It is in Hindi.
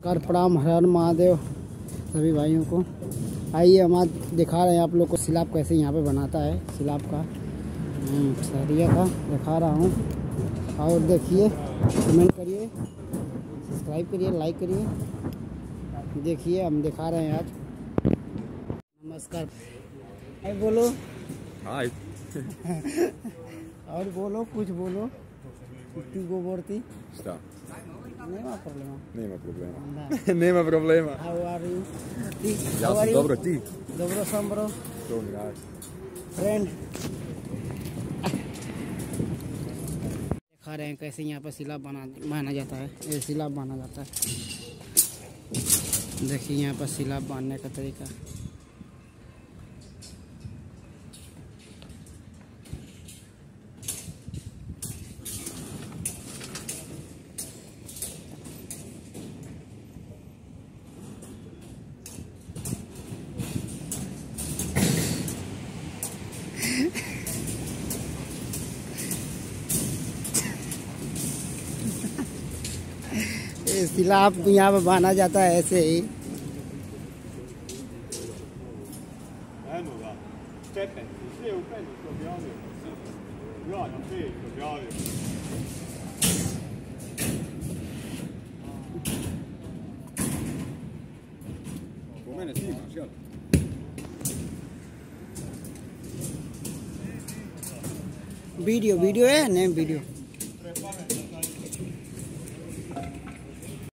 कर प्रणाम हर महादेव सभी भाइयों को। आइए हम आज दिखा रहे हैं आप लोग को सिलाब कैसे यहाँ पे बनाता है सिलाब का। हम्म, सरिया का दिखा रहा हूँ। और देखिए कमेंट करिए सब्सक्राइब करिए लाइक करिए। देखिए हम दिखा रहे हैं आज। नमस्कार। बोलो। हाय। और बोलो कुछ बोलो। Tutti govorti Sta. nema problema Nema problema. Da. Nema problema. how are you Ti, Ja sam dobro, ti? dobro sam bro To mi radi. Friend दिखा रहे हैं कैसे यहाँ पर सिला बना बांधा जाता है ये सिला बांधा जाता है देखिए यहाँ पर सिला बांधने का तरीका सिला आप यहाँ पर बांधा जाता है ऐसे ही। वीडियो वीडियो है नहीं वीडियो?